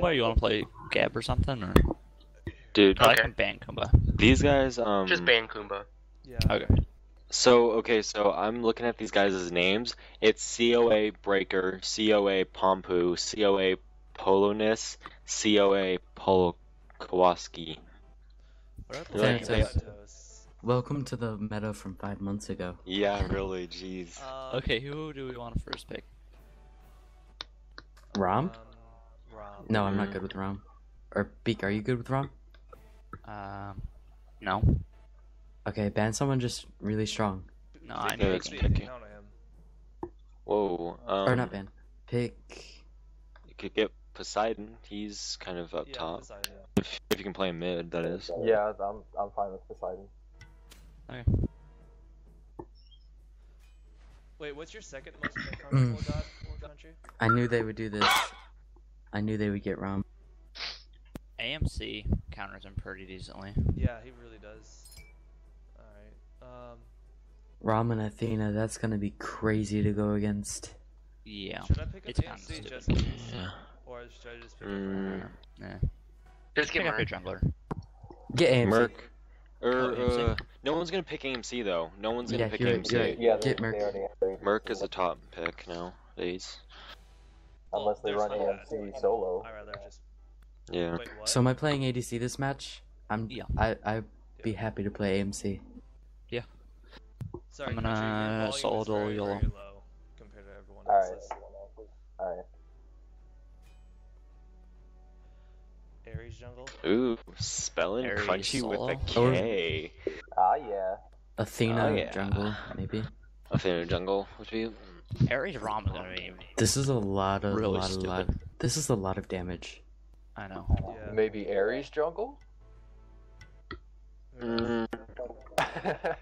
Kumba? You want to play Geb or something? Or Dude, I Okay. can ban Kumba. these guys, um. Just ban Kumba. Yeah. Okay. So, okay, so I'm looking at these guys' names. It's COA Breaker, COA Pompu, COA Polonus, COA Polo Kowalski. What are Yeah, the it's Thanks, Welcome to the meta from five months ago. Yeah, really, jeez. Um, Okay, who do we want to first pick? Rom? Um, Rom. No, I'm Mm. not good with Rom. Or Beak, are you good with Rom? Um, no. Okay, ban someone just really strong. No, I know it's me, picky. count on him. Whoa. Um, or not ban. Pick. You could get Poseidon. He's kind of up Yeah, top. Poseidon. If, if you can play mid, that is. Yeah, I'm I'm fine with Poseidon. Okay. Wait, what's your second most Mm. comfortable god war country? I knew they would do this. I knew they would get Rom. AMC counters him pretty decently. Yeah, he really does. Alright. Um, Rom and Athena, that's gonna be crazy to go against. Yeah. should I pick up It's kinda AMC stupid. just? Yeah. Or should I just pick up Mm, Yeah. Just Pick get up Merc. jungler. Get AMC. Merc. Or, AMC. uh, no one's gonna pick AMC though. No one's gonna Yeah, pick you're- AMC. you're right. Yeah, Get they, Merc. they already have. Merc is a top pick now. nowadays. Unless they run there's AMC solo. I'd rather just. Yeah. Wait. So am I playing ADC this match? I'm. Yeah. I I'd be happy to play AMC. Yeah. Sorry, I'm gonna your volume solo is duel very YOLO. low compared to everyone Alright. else's. Alright. Ares jungle. Ooh, spelling Ares crunchy with a K. solo. K. Ah, yeah. Athena Oh, yeah. jungle maybe. Athena jungle would be. Ares Rom is gonna be. This is a lot of Really lot, of lot. This is a lot of damage. I know. Yeah. Maybe Ares jungle? Mm,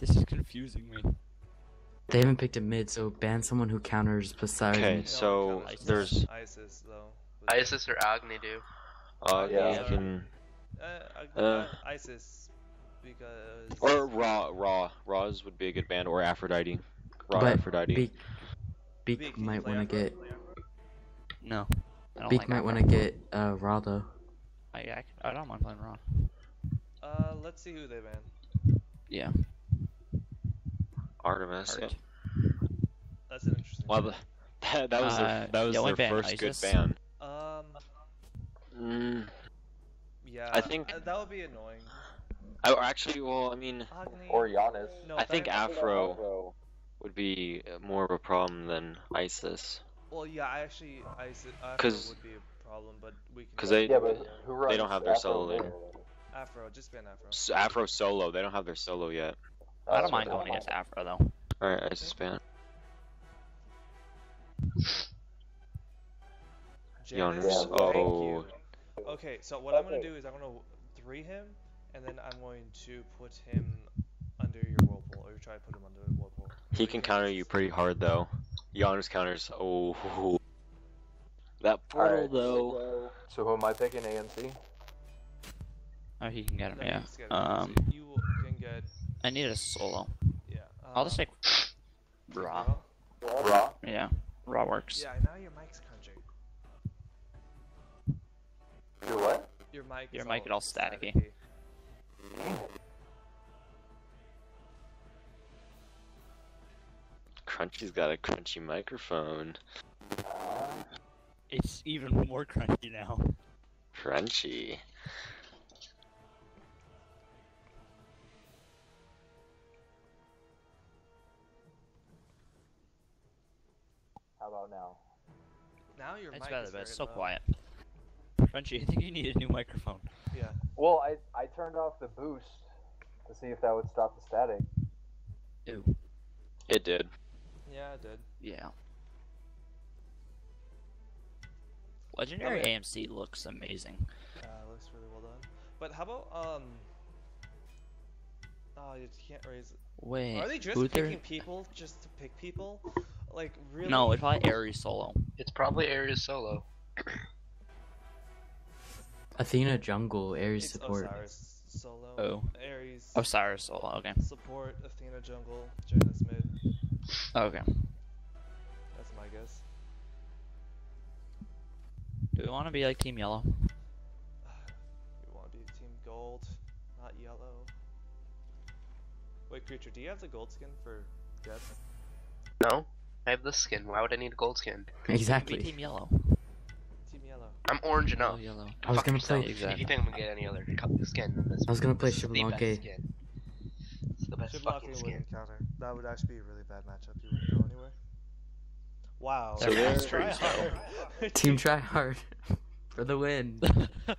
This is confusing me. They haven't picked a mid, so ban someone who counters Poseidon. Okay. So Isis. there's- Isis though. Isis or Agni do. uh, Yeah. you can Uh, Uh. Isis because. or raw raw raws would be a good band or Aphrodite. Raw But Aphrodite. Beak, Beak Beak, might want to get. No. I don't Beak like might want to get uh, Ra though. I, I, I don't mind playing Rom. Uh, let's see who they ban. Yeah. Artemis. Art. That's an interesting. Well, that, that was Uh, their, that was yeah, their why ban first good Isis? ban. Um. Mm, Yeah. I think- uh, that would be annoying. I, actually, well, I mean, Agni. or Janus. No, I think ban- Afro would be more of a problem than ISIS. Well, yeah, I actually, Isis. Afro 'Cause- would be a problem, but we can. 'cause ban they- Yeah, but who runs don't have their Afro solo mid? Afro, just ban Afro. S- Afro solo, they don't have their solo yet. I don't Uh, mind going against Afro though. Alright, ISIS ban. Janus, Giannis, oh. Okay, so what I'm gonna do is I'm gonna three him, and then I'm going to put him under your whirlpool, or try to put him under the whirlpool. He can counter you pretty hard though. Janus counters. Oh, that portal Alright. though. So who am I picking? AMC? Oh, he can get him. No, Yeah. get. Um, you can get I need a solo. yeah. I'll just um, take Ra. Ra? Yeah. Ra works. Yeah, now your mic's crunching. Do what? Your mic. Your is mic all is all staticky. staticky. Crunchy's got a crunchy microphone. It's even more crunchy now. Crunchy. How about now? Now your It's mic better, is but it's very so low. quiet. Crunchy, I think you need a new microphone. Yeah. Well, I I turned off the boost to see if that would stop the static. Ew. It did. Yeah, I did. Yeah. Legendary Okay. AMC looks amazing. Uh, looks really well done. But how about um? Oh, you can't raise. Wait. Are they just who picking people just to pick people? Like really? No, it's probably Ares solo. It's probably Ares solo. Athena jungle, Ares It's support. Osiris solo. Oh. Ares. Osiris solo. Okay. Support Athena jungle. Janus mid. Okay. That's my guess. Do we want to be like Team Yellow? We want to be team gold, not yellow. Wait, creature, do you have the gold skin for Geb? No, I have this skin. Why would I need a gold skin? Be Exactly. Team Yellow. Team yellow. I'm orange Yellow, enough. yellow. I was Fuck gonna yourself. play- If you think I'm gonna get any other skin than this, I was gonna play this is the Shyvlonke. best skin. It's the best Should fucking would skin. encounter. That would actually be a really bad matchup. You wouldn't go anywhere. Wow. They're they're- Team try hard for the win.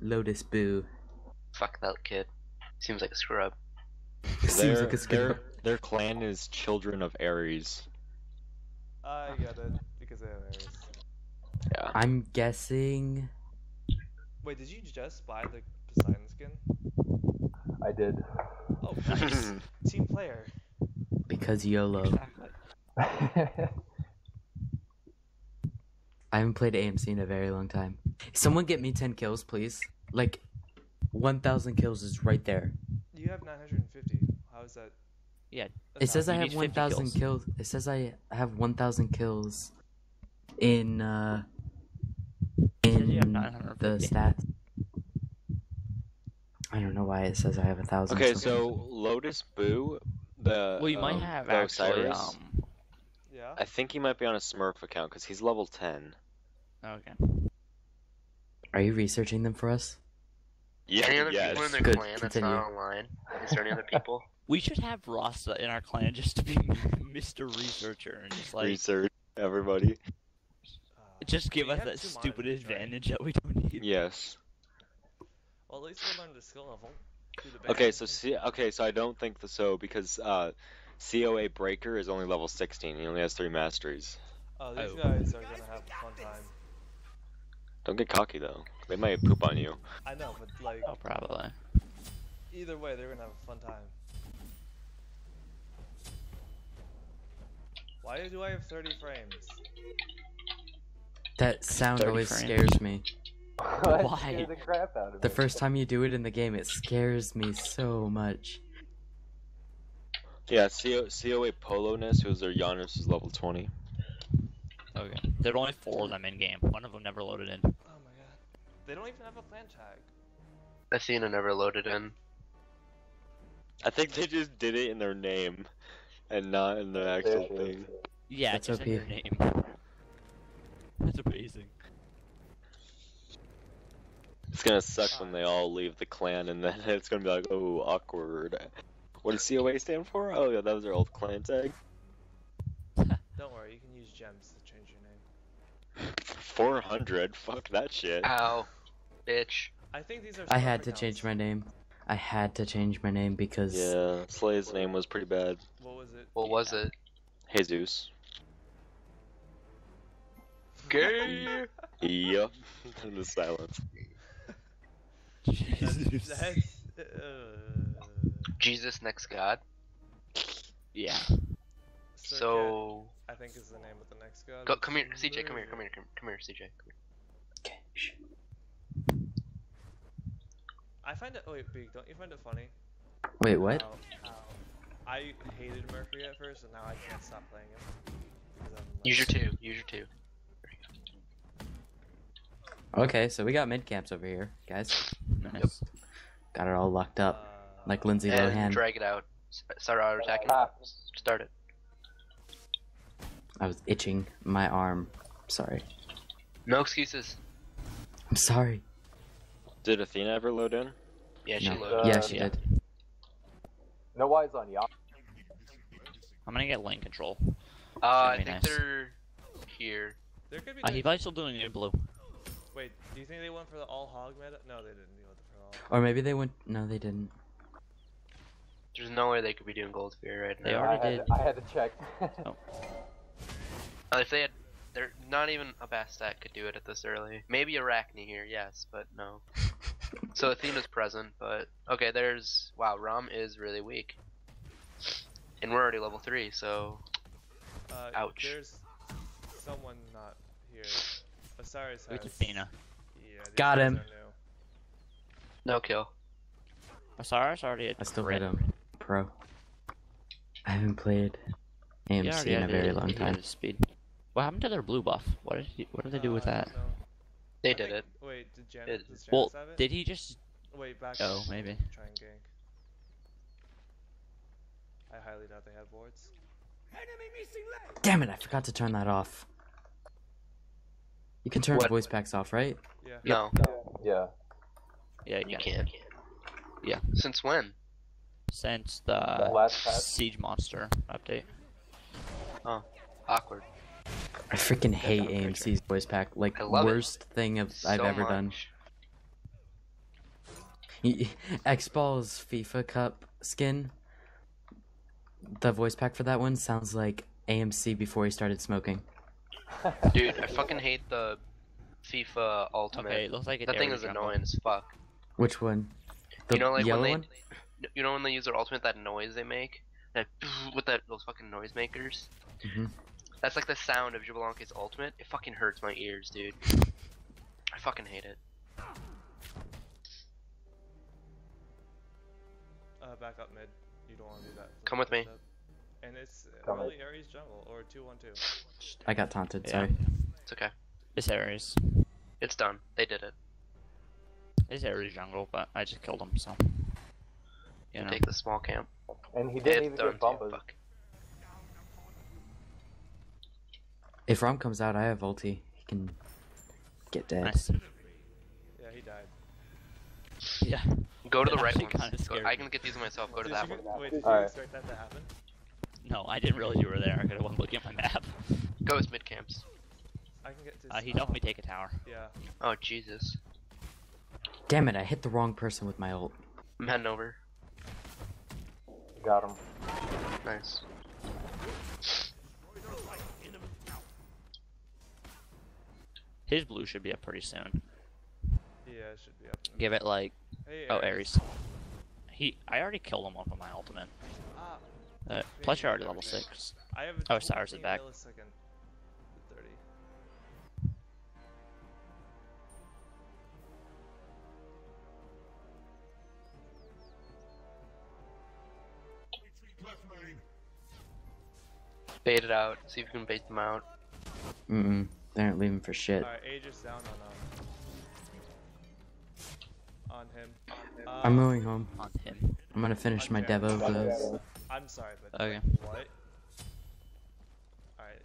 Lotus Boo. Fuck that kid. Seems like a scrub. Seems Their, like a their, their clan is Children of Ares. I get it because they have Ares. Yeah. I'm guessing Wait, did you just buy the Poseidon skin? I did. Oh, nice. Team player. because YOLO. Exactly. I haven't played AMC in a very long time. Someone get me 10 kills, please. Like, 1,000 kills is right there. You have 950. How is that? Yeah, It says not- I you have need 50 1,000 kills. kills. It says I have 1,000 kills in uh says you have in the 950. stats. I don't know why it says I have a thousand. Okay, so Lotus Boo, the well, you might um, have the actually. Osiris, Um, Yeah. I think he might be on a Smurf account because he's level 10. okay. are you researching them for us? Yeah, any other yes. people in their Good, clan that's continue. not online? Is there any other people? We should have Rasta in our clan just to be Mr. Researcher and just like Research, everybody. Uh, just give we us that stupid monitors, right? advantage that we don't need. Yes. Well, at least we'll learn the skill level. Okay, so C- okay, so I don't think the so because uh, COA Breaker is only level 16. He only has three masteries. Oh, these Oh. guys are gonna have a fun time. Don't get cocky though. They might poop on you. I know, but like Oh, probably. either way, they're gonna have a fun time. Why do I have 30 frames? That sound always frames. scares me. That Why? the crap out of The me. first time you do it in the game, it scares me so much. Yeah, CO- COA Poloness, who's their Janus, is level 20. Okay. There are only four of them in game. One of them never loaded in. Oh my god. They don't even have a clan tag. Athena never loaded in. I think they just did it in their name and not in the actual she thing. Yeah, That's it's just in their name. That's amazing. It's gonna suck when they all leave the clan and then it's gonna be like, oh, awkward. What does COA stand for? Oh, yeah, that was their old clan tag. Don't worry, you can use gems to change your name. 400? Fuck that shit. Ow, bitch. I think these are. I Smurf had to accounts. change my name. I had to change my name because Yeah, Slay's name was pretty bad. What was it? What was it? Jesus. Gay. Yep. the silence. Jesus. That's, uh, Jesus next god. Yeah. Circuit, So I think is the name of the next god. go, come here, CJ. Come here. Come here. Come, come here, CJ. Come here. Okay. I find it. Oh wait, Beak, don't you find it funny? Wait, what? How, how I hated Mercury at first, and now I can't stop playing him. because like- Use your two. Use your two. Okay, so we got mid camps over here, guys. Nice. Got it all locked Uh, up, like Lindsay And Lohan. drag it out. Start auto attacking. Ah. Start it. I was itching my arm. Sorry. No excuses. I'm sorry. Did Athena ever load in? Yeah, she No. loaded. yeah, Uh, she yeah. did. No eyes on Yacht. I'm gonna get lane control. Uh, I think nice. they're here. There could be. Uh, the- he's probably still doing it in blue. Wait, do you think they went for the all hog meta? No, they didn't. They went for all. Or maybe they went. No, they didn't. There's no way they could be doing gold spear right They now. are. I already had, did. I had to check. Oh. Uh, if they had, they're not even a Bastet could do it at this early. Maybe Arachne here, yes, but no. so Athena's present, but okay. There's wow. Rom is really weak, and we're already level three. So Uh, Ouch. There's someone not here. Osiris Wait, has. Athena. Yeah, these Got guys him. are new. no kill. Osiris already had I still crit. hit him. Pro. I haven't played AMC already in a very it- long he time. speed. What happened to their blue buff? What did he, what did they do with Uh, I that? don't. They I did think- it. Wait, did Jan- It- does Janus Well, have it? did he just? Wait, back. Oh, maybe. Try and gank. I highly doubt they have boards. Damn it! I forgot to turn that off. You can turn What? voice packs off, right? Yeah. No, Yeah. Yeah, you yeah. can't. Yeah. Since when? Since the Last patch. siege monster update. Oh, awkward. I freaking hate I'm AMC's voice pack. Like I love it worst thing of, I've So ever done. X Ball's FIFA Cup skin. The voice pack for that one sounds like AMC before he started smoking. Dude, I fucking hate the FIFA Ultimate. Okay, it looks like that thing is Jungle. annoying as fuck. Which one? The you know, like yellow when they, one? you know when they use their ultimate, that noise they make, that with that those fucking noise makers. Mhm. That's like the sound of Xbalanque's ultimate. It fucking hurts my ears, dude. I fucking hate it. Uh, back up mid. You don't want to do that. Come with me. And it's uh, Come really Ares jungle or two one two. I got taunted. Yeah. Sorry. It's okay. It's Ares. It's done. They did it. It's Ares jungle, but I just killed him, so. You You know. take the small camp. And he didn't even done. get bumpers. If Rom comes out, I have ulti. He can get dead. Nice. Yeah, he died. Yeah. Go to the That right actually ones. kinda Go, scared I can get these myself. Go to Did that you, one. Wait, did you Alright. expect that to happen? No, I didn't realize you were there. I could have went looking at my map. Go as mid camps. I can get to. Uh, he helped me take a tower. Yeah. Oh Jesus. Damn it! I hit the wrong person with my ult. I'm heading over. Got him. Nice. His blue should be up pretty soon. Yeah, it should be up. Give it like Hey, oh Ares. He I already killed him off of my ultimate. Ah, Uh, plus you're already level six. I have. Oh, Cyrus is 20 back. millisecond. Thirty. Bait it out. See if you can bait them out. Mm mm. They aren't leaving for shit. Alright, Aegis down on um. On him. I'm Um, going home. On him. I'm gonna finish my Okay. Devo gloves. I'm sorry, but Okay. like, what? Alright.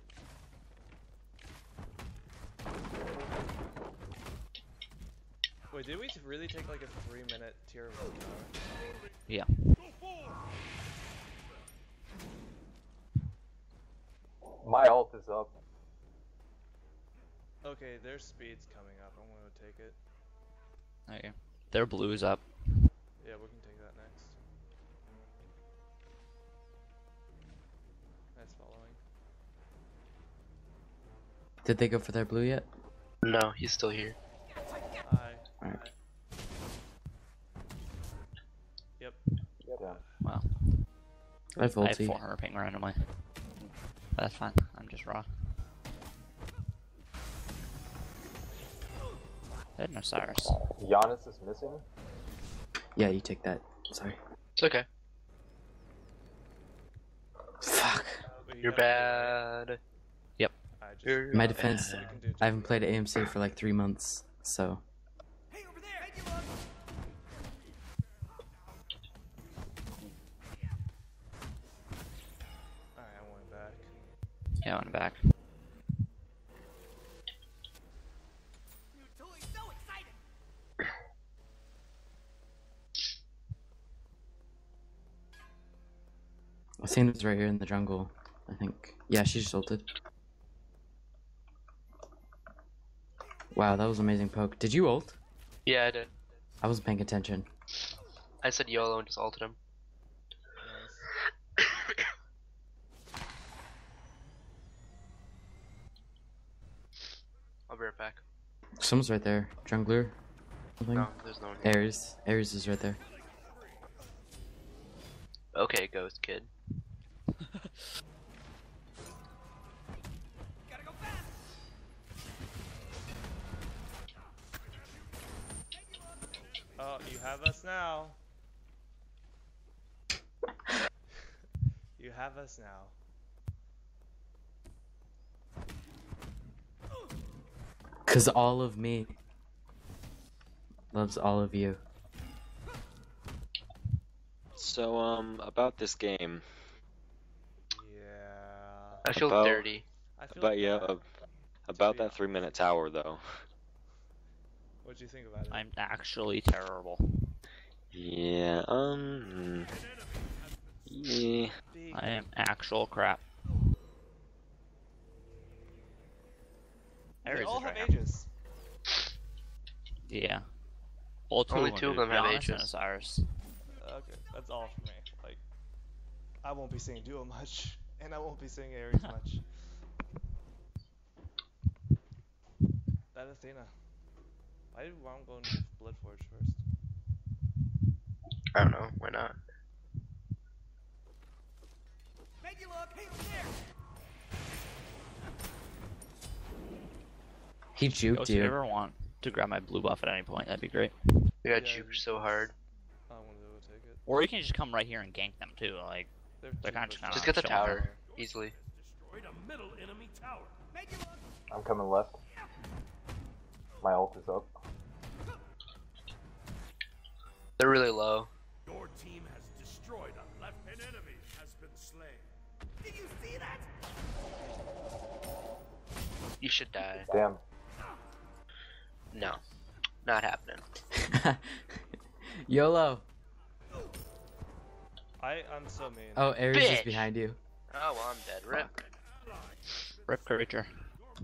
Wait, did we really take like a three minute tier one tower? Yeah. My ult is up. Okay, their speed's coming up. I'm gonna take it. Okay. Their blue's up. Yeah, we can Did they go for their blue yet? No, he's still here. Hi. Alright. Yep. Yeah. Wow. I have I have 400 ping randomly. But that's fine. I'm just raw. They had no Cyrus. Janus is missing. Yeah, you take that. Sorry. It's okay. Fuck. Uh, Wait, you You're got it, bad. I You're My defense- we can do I haven't played AMC for like three months, so Alright, I went back. Yeah, I went back. Athena's right here in the jungle. I think. Yeah, she just ulted. Wow, that was amazing poke. Did you ult? Yeah, I did. I wasn't paying attention. I said YOLO and just ulted him. Nice. I'll be right back. Someone's right there. Jungler. Something. No, there's no one here. Ares. Ares is right there. Okay, Ghost Kid. Oh, you have us now. you have us now. Cause all of me loves all of you. So um, about this game, Yeah. I feel About- dirty. I feel about like yeah, uh, about that three minute tower though. What'd you think about it? I'm actually terrible. Yeah. Um. hmm. Yeah. I am actual crap. They Ares all is have right Aegis. Yeah. Well, two Only of them, two of them have Aegis. and Osiris. Okay, that's all for me. Like, I won't be seeing Duo much, and I won't be seeing Ares much. That Athena. Why did Rom go into Bloodforge first? I don't know. Why not? He juked Ghost, if you you. ever want to grab my blue buff at any point, that'd be great. We got Yeah, juked so hard. I want to take it. Or you can just come right here and gank them too. Like, They're, They're kinda pushed kinda out. Just get the showing tower easily. I'm coming left. My ult is up. They're really low. Your team has destroyed a left. An enemy has been slain. You should die. Damn. No, not happening. YOLO. I I'm so mean. Oh, Ares is behind you. Oh well, I'm dead. Rip. rip creature.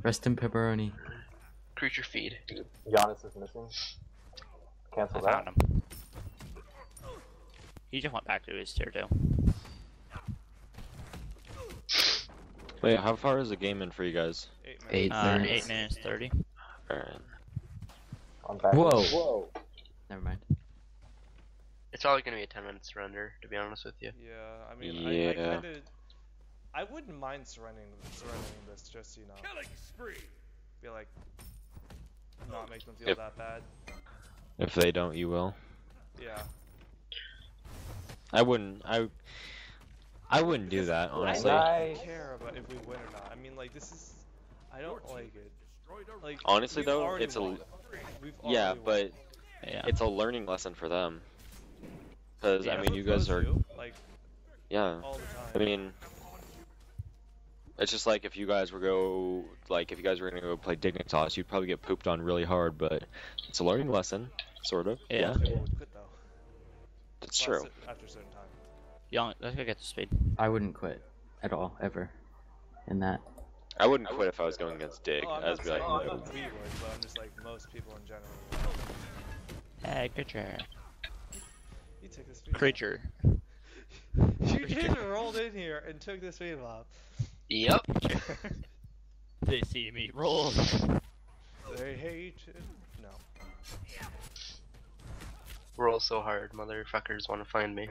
Rest in pepperoni. Creature feed. Janus is missing. I Cancel found that. him. He just went back to his tier two. Wait, how far is the game in for you guys? Eight minutes. Eight Uh, minutes. eight minutes thirty. Alright. Whoa. Whoa. Never mind. It's probably gonna be a 10 minute surrender, to be honest with you. Yeah, I mean, I, I Yeah. kind of, I wouldn't mind surrendering surrendering this just you know, Killing spree. be like, not make them feel Yep. that bad. If they don't, you will. Yeah. I wouldn't. I. I wouldn't do Because that I honestly. don't care about if we win or not. I mean, like this is, I don't like it. Destroyed Like Honestly, though, it's a- We've Yeah, but Yeah. it's a learning lesson for them. Because Yeah, I mean, you guys are. do, like Yeah. all the time. I mean, it's just like if you guys were go like if you guys were gonna go play Dignitas, you'd probably get pooped on really hard, but it's a learning lesson, sort of. Yeah. Yeah, Most people would quit though. That's true. s- After a certain time. Young, let's go get the speed. I wouldn't quit at all, ever. In that. I wouldn't quit if I was going against Dig. Oh, I'm I'd not be saying like, that no. we would, but I'm just like most people in general. Hey, creature. You took this speed. Creature. You just rolled in here and took this speed mob. Yep. They see me roll. They hate it. No. Roll so hard, motherfuckers want to find me.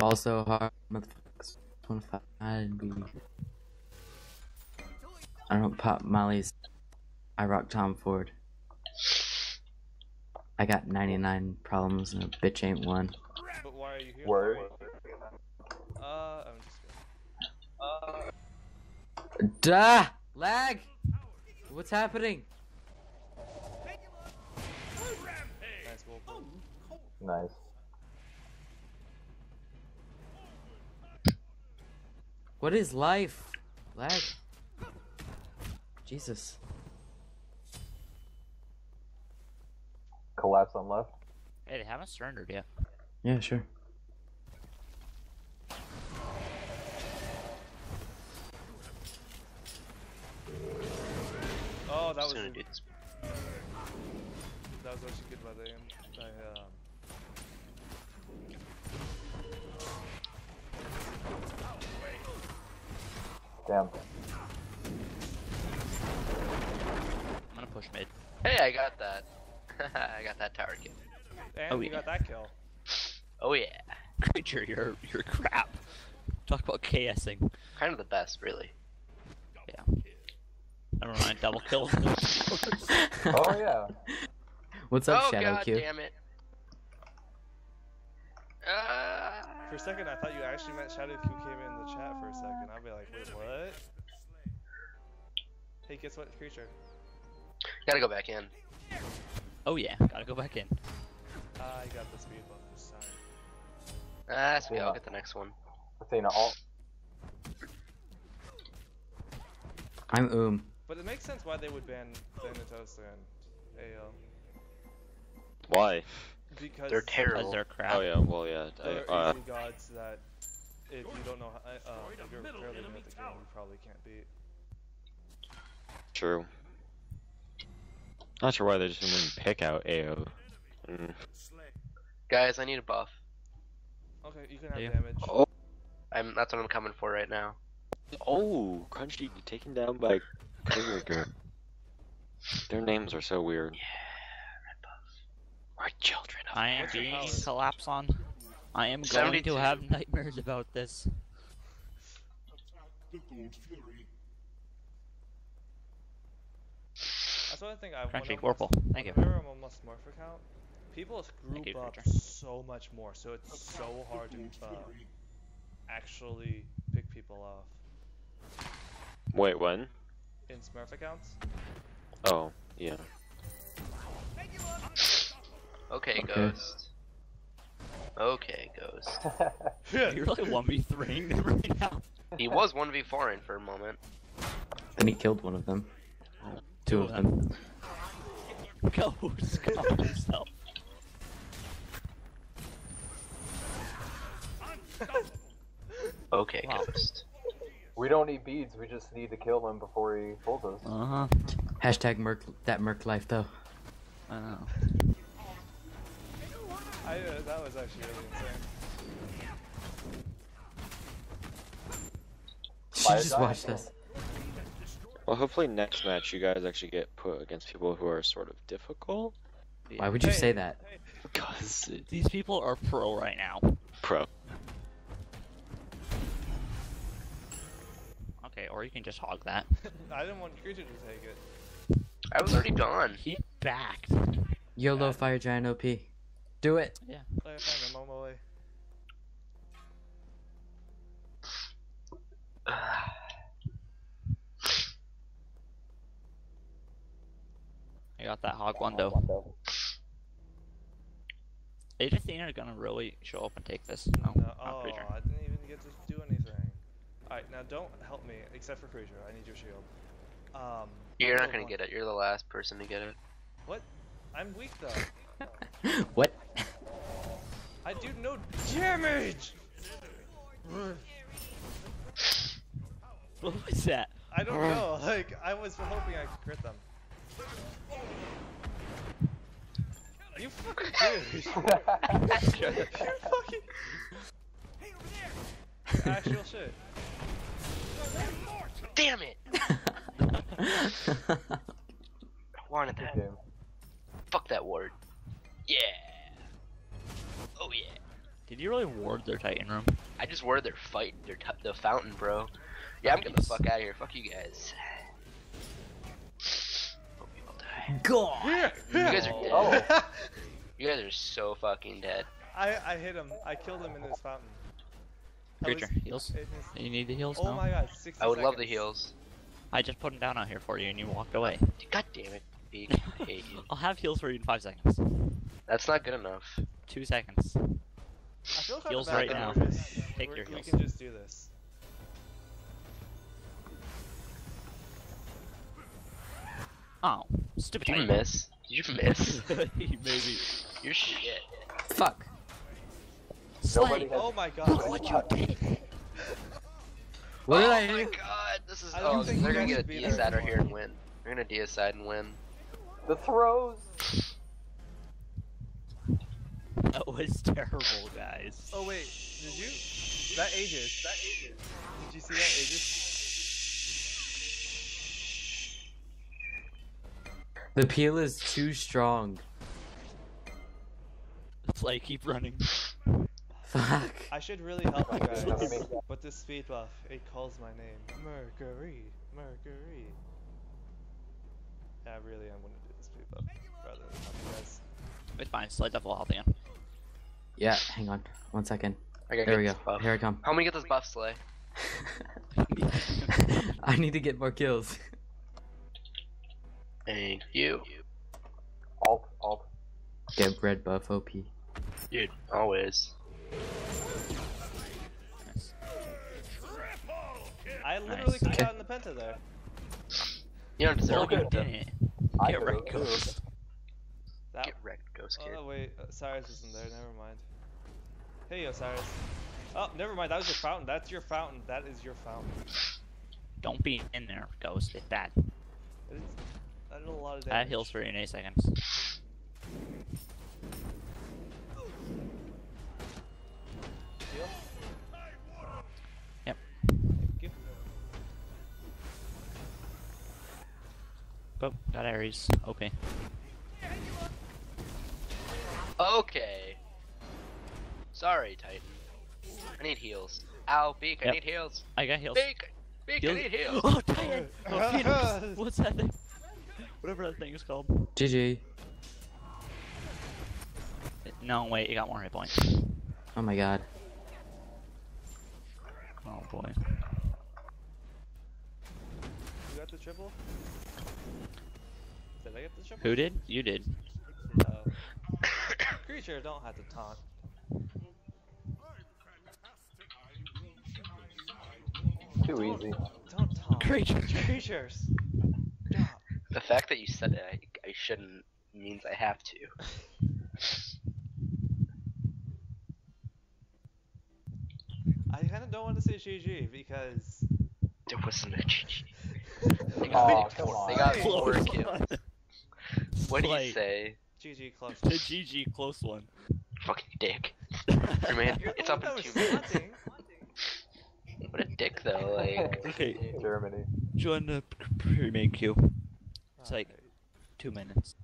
Also hard motherfuckers wanna find me. I don't pop Molly's. I rock Tom Ford. I got 99 problems and a bitch ain't one. But why are you here? Word. Uh, I'm just kidding. Duh! Lag! What's happening? Nice. What is life? Lag. Jesus. Collapse on left. Hey, they haven't surrendered yet. Yeah, sure. Oh, that was Soon a, do this. that was actually good by the um, by, um, Damn. I'm gonna push mid. Hey, I got that. I got that tower kill. and Oh, you yeah. got that kill. Oh yeah. Creature, you're you're crap. Talk about KSing. Kind of the best, really. Yeah. Never mind, double kill. Oh yeah. What's up, oh Shadow god Q? damn it. Uh, For a second, I thought you actually meant Shadow Q came in the chat for a second. I'd be like, wait, what? Hey, guess what, creature? Gotta go back in. Oh yeah, gotta go back in. I got the speed buff this time. Ah, that's me. I'll get the next one. Athena, all. I'm Oom. But it makes sense why they would ban Thanatos and AO. Why? Because They're Because terrible. they're crap. Oh yeah, well yeah. they're Uh, gods that if you don't know how, uh, if you're fairly new at the game, you probably can't beat. true. Not sure why they just didn't pick out AO. Mm. Guys, I need a buff. Okay, you can have Yeah. damage. Oh, I'm. That's what I'm coming for right now. oh, Crunchy taken down by Kingmaker. Their names are so weird. Red buff. We're children of I am What's your being powers? collapsed on. I am going 72. to have nightmares about this. That's what I think. I Crunchy when I'm Warple, on- thank you. I'm on my Smurf account, people Thank group you, up so much more, so it's so hard to uh, actually pick people off Wait, when? in Smurf accounts. Oh, yeah. Okay, Okay. Ghost. Okay, Ghost. You're really one v three right now. He was 1v4ing for a moment. Then he killed one of them. Two of them. Ghost, calm yourself. Okay, Wow. Ghost. We don't need beads. We just need to kill him before he pulls us. Uh huh. Hashtag Merc that Merc life though. I know. I, uh, that was actually really insane. She By just giant watched man. us. Well, hopefully next match you guys actually get put against people who are sort of difficult. Why would you Hey, say that? hey, Because These people are pro right now. pro. Okay, or you can just hog that. I didn't want Creature to take it. I was already gone. He backed. YOLO Fire Giant OP. Do it. Yeah. Like, fine, I'm on my way. I got that hog one though. Is Athena gonna really show up and take this? No, No, not oh, pretty sure. I didn't even get to do anything. Alright, now don't help me, except for Creature. I need your shield. Um, You're not gonna one- get it. You're the last person to get it. What? I'm weak though. what? I no damage! What was that? I don't know, like, I was hoping I could crit them. You fucking dude! you fucking... Hey, over there! Actual shit. Damn it! I wanted that. Game. Fuck that ward. Yeah. Oh yeah. Did you really ward their Titan room? I just worded their fight, their t- the fountain, bro. Yeah, I'm getting the fuck out of here. Fuck you guys. Hope you all die. God. You guys are dead. Oh. You guys are so fucking dead. I, I hit him. I killed him in this fountain. Creature, heals? his- You need the heals? Oh no? my god, 60 I would love the seconds. heals. I just put him down out here for you and you walked away. God damn it, Beak. I hate you. I'll have heals for you in five seconds. That's not good enough. Two seconds. I feel kinda Heals bad right now. just- Take we're- your We can just do this. Oh, stupid Did you Titan. miss? Did you miss? Maybe. You're shit. Fuck. Nobody Slay. has Oh my god. Look what you did. What did oh I my do? god, this is. I Oh, they're gonna get a should be deicide here and win. They're gonna deicide and win. the throws. That was terrible, guys. Oh wait, did you? That Aegis. That Aegis. Did you see that Aegis? The peel is too strong. Slay, keep running. Fuck. I should really help you guys, Cover but this speed buff, it calls my name. Mercury, Mercury. Yeah, really I really am gonna do this speed buff rather than help you guys. It's fine, Slay's at full health again. Yeah, hang on. One second. I There we go. buff. Here I come. How many get this buff, Slay? I need to get more kills. Thank you. Alt, alt. Get red buff OP. Dude, always. I literally Nice. could have Okay. gotten the penta there. You don't deserve it. Get could've right, too. Ghost. That. Get wrecked, Ghost Kid. Oh wait, uh, Cyrus isn't there. Never mind. Hey, Osiris. Oh, never mind. That was your fountain. That's your fountain. That is your fountain. Don't be in there, Ghost. It's bad. It is, that did a lot of I damage. have heals for you in 8 seconds. Heal? Yep. Thank. Oh, got Ares. OP. Okay. Sorry, Titan. I need heals. Ow, Beak, I need heals. I got heals. Beak! Beak, I need heals! Oh, Titan! Oh, Phoenix! What's that thing? Whatever that thing is called. GG. No, wait, you got more hit points. Oh my god. Oh boy. You got the triple? Did I get the triple? Who did? You did. Oh. Creature, don't have to taunt. Too easy. Don't taunt. Creatures. Creatures. Stop. The fact that you said it, I, I shouldn't, means I have to. I kind of don't want to say GG because. There wasn't a GG. Oh, they got, come four, they got four kills. What do you say? GG close. The GG close one. Fucking dick. Hey, man, You're it's up in two minutes. What a dick, though. Like, Okay. Germany. Join the pre-main queue. It's like two minutes.